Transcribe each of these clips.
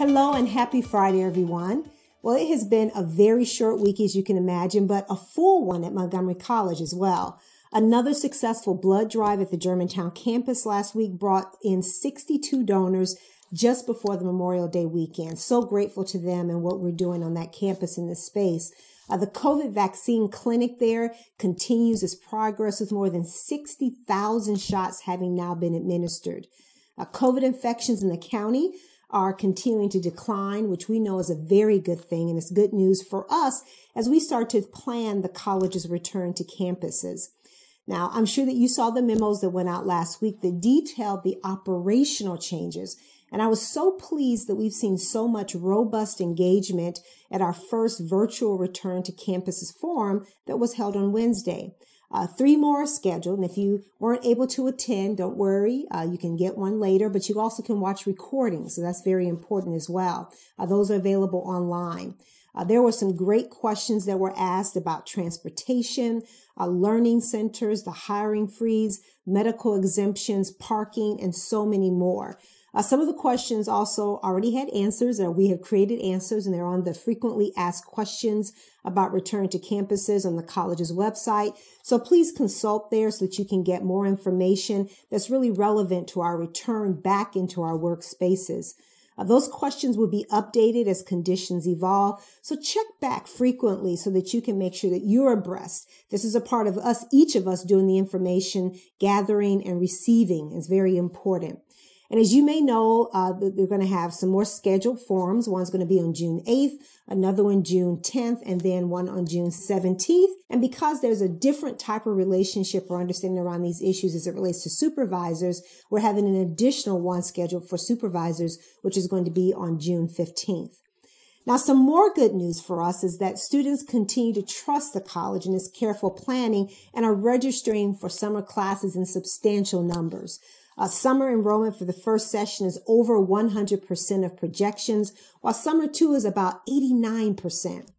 Hello and happy Friday, everyone. Well, it has been a very short week, as you can imagine, but a full one at Montgomery College as well. Another successful blood drive at the Germantown campus last week brought in 62 donors just before the Memorial Day weekend. So grateful to them and what we're doing on that campus in this space. Uh, the COVID vaccine clinic there continues its progress with more than 60,000 shots having now been administered. Uh, COVID infections in the county are continuing to decline, which we know is a very good thing. And it's good news for us as we start to plan the college's return to campuses. Now, I'm sure that you saw the memos that went out last week that detailed the operational changes. And I was so pleased that we've seen so much robust engagement at our first virtual return to campuses forum that was held on Wednesday. Uh, three more are scheduled. And if you weren't able to attend, don't worry. Uh, you can get one later, but you also can watch recordings. So that's very important as well. Uh, those are available online. Uh, there were some great questions that were asked about transportation, uh, learning centers, the hiring freeze, medical exemptions, parking, and so many more. Uh, some of the questions also already had answers, or we have created answers, and they're on the frequently asked questions about return to campuses on the college's website. So please consult there so that you can get more information that's really relevant to our return back into our workspaces. Uh, those questions will be updated as conditions evolve. So check back frequently so that you can make sure that you're abreast. This is a part of us, each of us doing the information gathering and receiving is very important. And as you may know, uh, they're going to have some more scheduled forums. One's going to be on June 8th, another one June 10th, and then one on June 17th. And because there's a different type of relationship or understanding around these issues as it relates to supervisors, we're having an additional one scheduled for supervisors, which is going to be on June 15th. Now, some more good news for us is that students continue to trust the college and its careful planning and are registering for summer classes in substantial numbers. Uh, summer enrollment for the first session is over 100% of projections, while summer two is about 89%.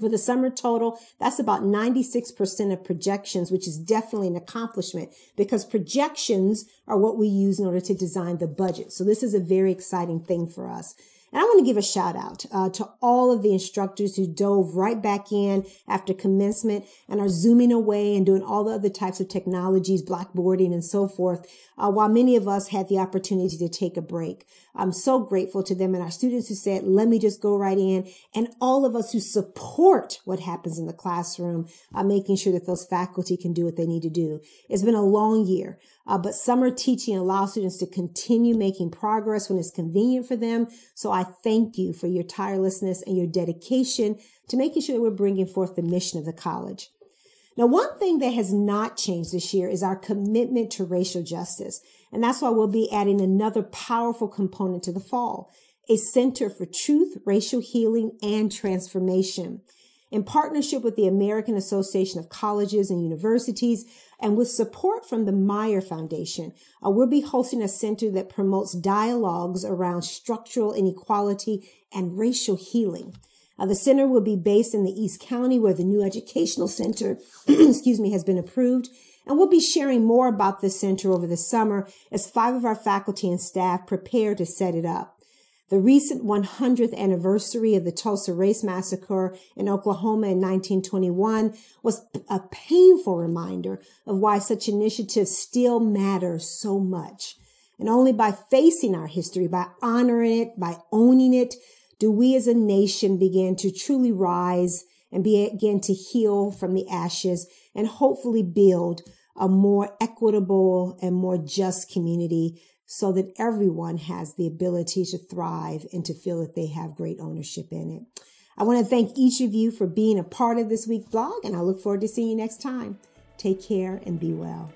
For the summer total, that's about 96% of projections, which is definitely an accomplishment because projections are what we use in order to design the budget. So this is a very exciting thing for us. And I want to give a shout out uh, to all of the instructors who dove right back in after commencement and are zooming away and doing all the other types of technologies, blackboarding and so forth, uh, while many of us had the opportunity to take a break. I'm so grateful to them and our students who said, let me just go right in and all of us who support what happens in the classroom, uh, making sure that those faculty can do what they need to do. It's been a long year, uh, but summer teaching allows students to continue making progress when it's convenient for them. So I thank you for your tirelessness and your dedication to making sure that we're bringing forth the mission of the college. Now, one thing that has not changed this year is our commitment to racial justice. And that's why we'll be adding another powerful component to the fall, a center for truth, racial healing, and transformation. In partnership with the American Association of Colleges and Universities and with support from the Meyer Foundation, uh, we'll be hosting a center that promotes dialogues around structural inequality and racial healing. Uh, the center will be based in the East County where the new educational center, excuse me, has been approved. And we'll be sharing more about this center over the summer as five of our faculty and staff prepare to set it up. The recent 100th anniversary of the Tulsa Race Massacre in Oklahoma in 1921 was a painful reminder of why such initiatives still matter so much. And only by facing our history, by honoring it, by owning it, do we as a nation begin to truly rise and begin to heal from the ashes and hopefully build a more equitable and more just community so that everyone has the ability to thrive and to feel that they have great ownership in it. I want to thank each of you for being a part of this week's blog, and I look forward to seeing you next time. Take care and be well.